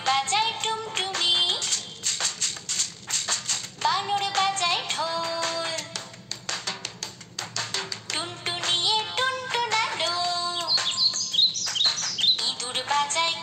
বাজায় টুমটুমি। বানর বাজায় ঢোল। টুনটুনিয়ে টুনটুনালো। ইঁদুর বাজায়